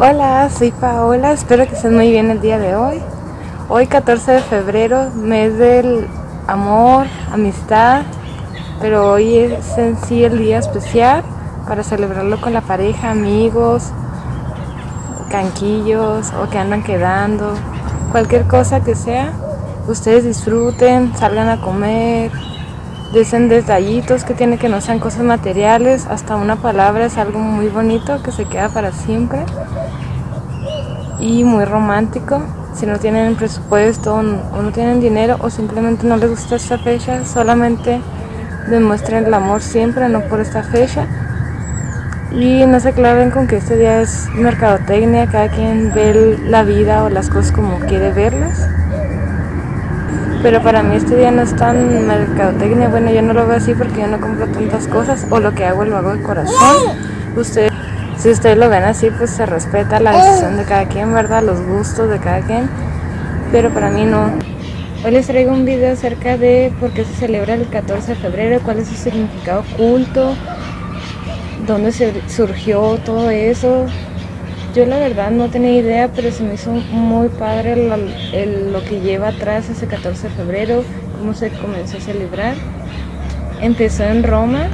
Hola, soy Paola, espero que estén muy bien el día de hoy. Hoy 14 de febrero, mes del amor, amistad, pero hoy es en sí el día especial para celebrarlo con la pareja, amigos, canquillos o que andan quedando, cualquier cosa que sea, ustedes disfruten, salgan a comer, dicen detallitos que tiene que no sean cosas materiales, hasta una palabra es algo muy bonito que se queda para siempre y muy romántico. Si no tienen presupuesto o no tienen dinero o simplemente no les gusta esta fecha, solamente demuestren el amor siempre, no por esta fecha. Y no se claven con que este día es mercadotecnia, cada quien ve la vida o las cosas como quiere verlas. Pero para mí este día no es tan mercadotecnia, bueno yo no lo veo así porque yo no compro tantas cosas o lo que hago lo hago de corazón. Ustedes si ustedes lo ven así, pues se respeta la decisión de cada quien, ¿verdad? Los gustos de cada quien. Pero para mí no. Hoy les traigo un video acerca de por qué se celebra el 14 de febrero, cuál es su significado oculto, dónde se surgió todo eso. Yo la verdad no tenía idea, pero se me hizo muy padre lo que lleva atrás ese 14 de febrero, cómo se comenzó a celebrar. Empezó en Roma,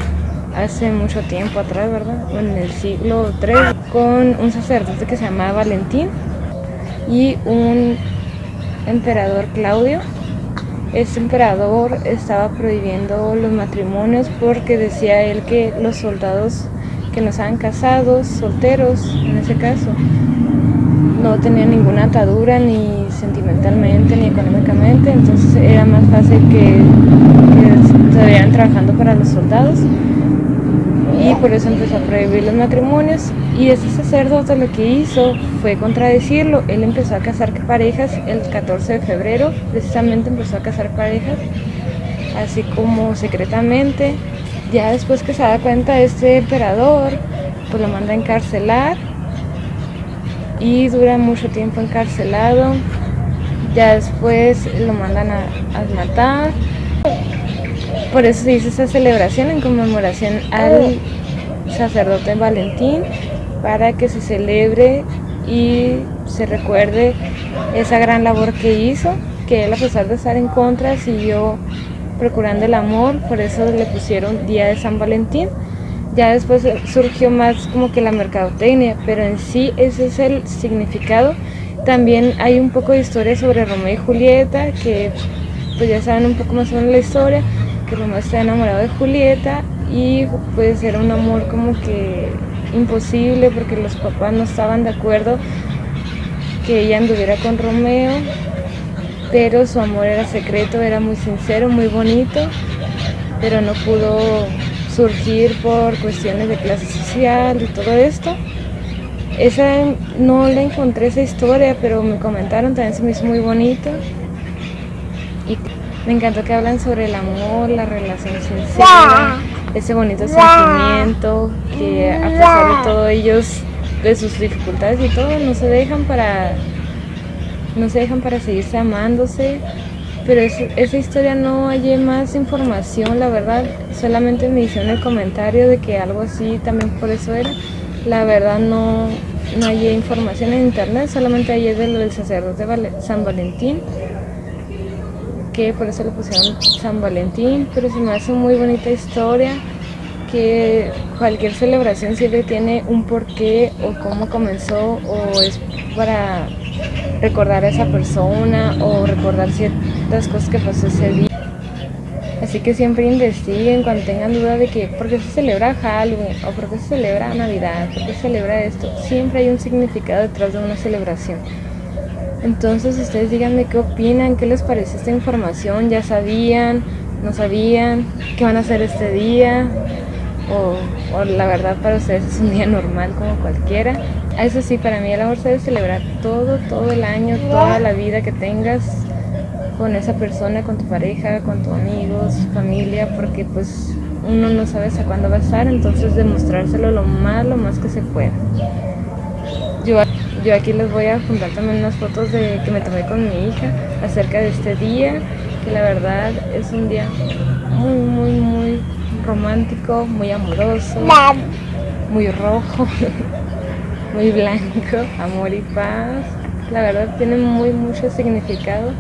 hace mucho tiempo atrás, ¿verdad? En el siglo III, con un sacerdote que se llamaba Valentín y un emperador Claudio. Este emperador estaba prohibiendo los matrimonios porque decía él que los soldados que no estaban casados, solteros en ese caso, no tenían ninguna atadura ni sentimentalmente ni económicamente, entonces era más fácil que, que estuvieran trabajando para los soldados y por eso empezó a prohibir los matrimonios y ese sacerdote lo que hizo fue contradecirlo. Él empezó a casar parejas el 14 de febrero, precisamente empezó a casar parejas, así como secretamente. Ya después que se da cuenta este emperador, pues lo manda a encarcelar y dura mucho tiempo encarcelado. Ya después lo mandan a, a matar por eso se hizo esta celebración en conmemoración al sacerdote Valentín, para que se celebre y se recuerde esa gran labor que hizo, que él a pesar de estar en contra siguió procurando el amor, por eso le pusieron Día de San Valentín. Ya después surgió más como que la mercadotecnia, pero en sí ese es el significado. También hay un poco de historia sobre Romeo y Julieta, que pues ya saben un poco más sobre la historia que Romeo está enamorado de Julieta y puede ser un amor como que imposible porque los papás no estaban de acuerdo que ella anduviera con Romeo, pero su amor era secreto, era muy sincero, muy bonito, pero no pudo surgir por cuestiones de clase social y todo esto. Esa no le encontré esa historia, pero me comentaron, también se me hizo muy bonito. Y me encantó que hablan sobre el amor, la relación sincera, ese bonito sentimiento, que a pesar de todo ellos, de sus dificultades y todo, no se dejan para, no se dejan para seguirse amándose. Pero esa historia no hallé más información, la verdad. Solamente me hicieron el comentario de que algo así también por eso era. La verdad no, no hallé información en internet, solamente hallé de lo del sacerdote San Valentín que por eso le pusieron San Valentín, pero se me hace muy bonita historia que cualquier celebración siempre tiene un porqué o cómo comenzó o es para recordar a esa persona o recordar ciertas cosas que pasó ese día. Así que siempre investiguen cuando tengan duda de que por qué se celebra Halloween o por qué se celebra Navidad, por qué se celebra esto. Siempre hay un significado detrás de una celebración. Entonces ustedes díganme qué opinan, qué les parece esta información, ya sabían, no sabían, qué van a hacer este día, o, la verdad para ustedes es un día normal como cualquiera. Eso sí, para mí el amor se debe celebrar todo, todo el año, toda la vida que tengas con esa persona, con tu pareja, con tus amigos, familia, porque pues uno no sabe hasta cuándo va a estar, entonces demostrárselo lo más, lo más que se pueda. Yo yo aquí les voy a juntar también unas fotos de que me tomé con mi hija acerca de este día, que la verdad es un día muy, muy, muy romántico, muy amoroso, muy rojo. muy blanco, amor y paz. La verdad tiene muy mucho significado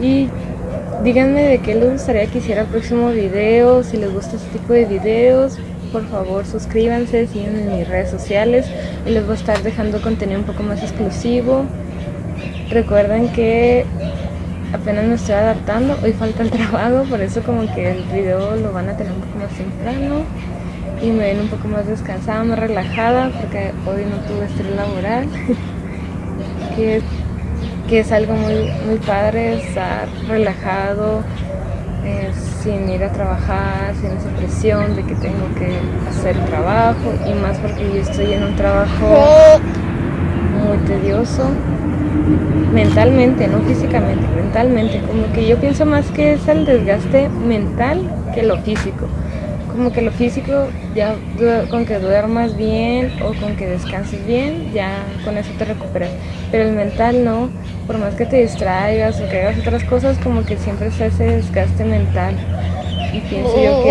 y díganme de qué les gustaría que hiciera el próximo video, si les gusta este tipo de videos, por favor suscríbanse, síganme en mis redes sociales y les voy a estar dejando contenido un poco más exclusivo. Recuerden que apenas me estoy adaptando, hoy falta el trabajo, por eso como que el video lo van a tener un poco más temprano y me ven un poco más descansada, más relajada, porque hoy no tuve estrés laboral, que, que, es algo muy, muy padre, estar relajado, eh, sin ir a trabajar, sin esa presión de que tengo que hacer trabajo, y más porque yo estoy en un trabajo muy tedioso mentalmente, no físicamente, mentalmente. Como que yo pienso más que es el desgaste mental que lo físico. Como que lo físico, ya con que duermas bien o con que descanses bien, ya con eso te recuperas. Pero el mental no, por más que te distraigas o que hagas otras cosas, como que siempre está ese desgaste mental. Y pienso yo que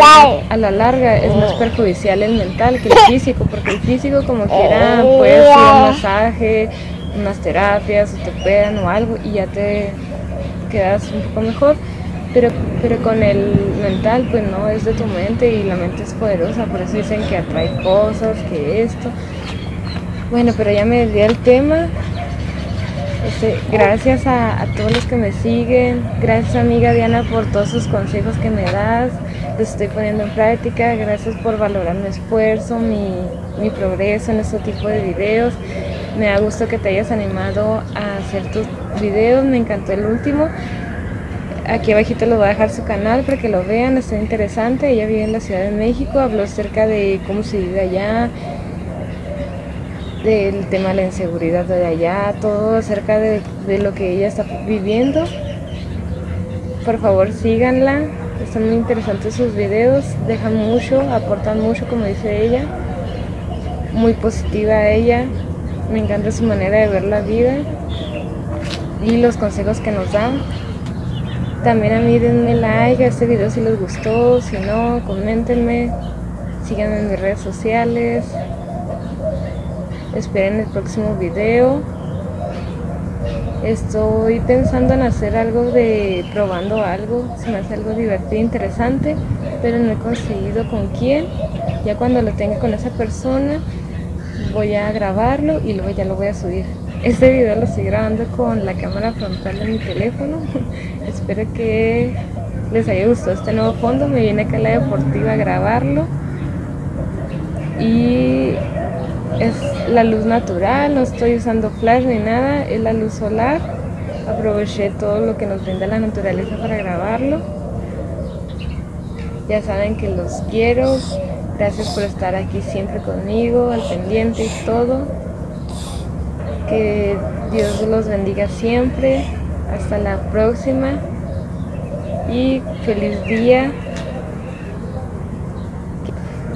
a la larga es más perjudicial el mental que el físico, porque el físico como quiera puede ser un masaje, unas terapias o te pedan o algo y ya te quedas un poco mejor. Pero, pero con el mental, pues no, es de tu mente y la mente es poderosa, por eso dicen que atrae cosas, que esto. Bueno, pero ya me di el tema. Este, gracias a, todos los que me siguen, gracias amiga Diana por todos sus consejos que me das, los estoy poniendo en práctica, gracias por valorar mi esfuerzo, mi, mi progreso en este tipo de videos. Me da gusto que te hayas animado a hacer tus videos, me encantó el último. Aquí abajito les voy a dejar su canal para que lo vean, está interesante. Ella vive en la Ciudad de México, habló acerca de cómo se vive allá, del tema de la inseguridad de allá, todo acerca de, de lo que ella está viviendo. Por favor síganla, están muy interesantes sus videos, dejan mucho, aportan mucho como dice ella, muy positiva ella, me encanta su manera de ver la vida y los consejos que nos dan. También a mí denme like a este video si les gustó, si no, coméntenme, síganme en mis redes sociales, esperen el próximo video. Estoy pensando en hacer algo de probando algo, se me hace algo divertido, interesante, pero no he conseguido con quién. Ya cuando lo tenga con esa persona, voy a grabarlo y luego ya lo voy a subir. Este video lo estoy grabando con la cámara frontal de mi teléfono. Espero que les haya gustado este nuevo fondo. Me viene acá a la deportiva a grabarlo. Y es la luz natural, no estoy usando flash ni nada, es la luz solar. Aproveché todo lo que nos brinda la naturaleza para grabarlo. Ya saben que los quiero, Gracias por estar aquí siempre conmigo, al pendiente y todo. Que Dios los bendiga siempre. Hasta la próxima. Y feliz día.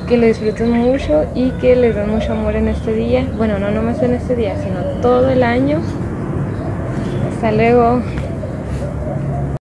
Que lo disfruten mucho y que les den mucho amor en este día. Bueno, no nomás en este día, sino todo el año. Hasta luego.